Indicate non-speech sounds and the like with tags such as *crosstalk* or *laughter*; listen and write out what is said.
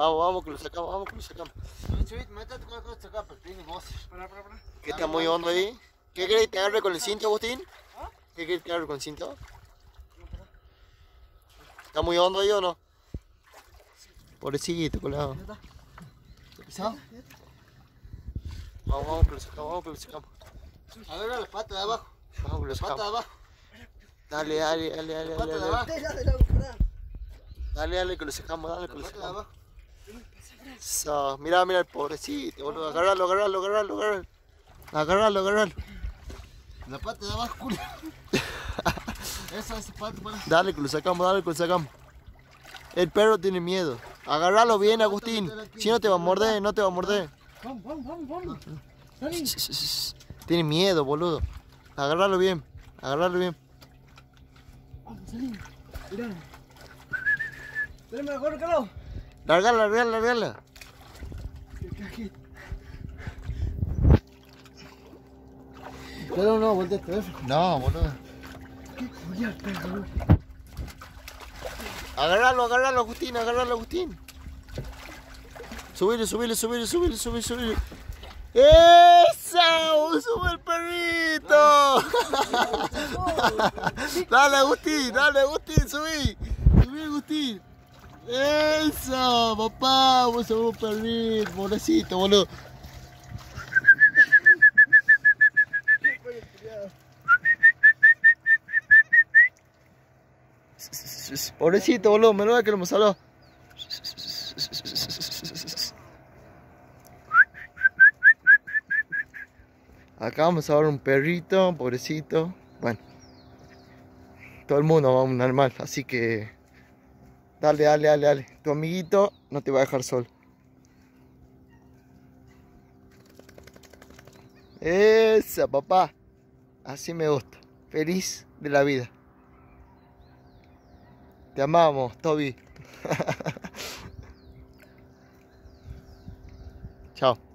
Vamos, vamos que lo sacamos, vamos que lo sacamos. Para. ¿Qué está muy hondo ahí? ¿Qué querés que te agarre con el cinto, Agustín? ¿Qué querés que te agarre con el cinto? ¿Está muy hondo ahí o no? Pobrecito, colado. ¿Te pisado? Vamos, vamos que lo sacamos, vamos que lo sacamos. Agarra la pata de abajo. Vamos que lo Pata de sacamos. abajo. Dale, dale, dale, dale, Pata dale, de dale. abajo. Que lo sacamos, dale, que lo Pata de sacamos. Eso, mira, mira el pobrecito, boludo. Agarralo, agarralo, agarralo, agarralo. Agarralo, agarralo. La pata de abajo, culo. *laughs* Esa, esa para. Dale, que lo sacamos, dale, que lo sacamos. El perro tiene miedo. Agárralo bien, Agustín. Si no te va a morder, no te va a morder. Vamos, vamos, vamos, vamos. Tiene miedo, boludo. Agárralo bien, agárralo bien. Vamos, salí. Mirá. Dale, me agarro, Carlos. Largala, largala, largala. Pero no, volteate, ¿ves? No, boludo. Julián, perro. Agárralo, agárralo, Agustín, agárralo, Agustín. Subile, subile, subile, subile, subile, subile. ¡Eso! ¡Sube el perrito! *laughs* dale, Agustín, dale, Agustín, subí. Subí, Agustín. ¡Eso! Papá, vos sos un perrito, pobrecito, boludo. Pobrecito, boludo, me lo da que lo hemos hablado. Acá vamos a ver un perrito, pobrecito. Bueno, todo el mundo va a un normal, así que dale, dale, dale, dale. Tu amiguito no te va a dejar solo. Esa, papá. Así me gusta. Feliz de la vida. Te amamos, Toby. *laughs* Chao.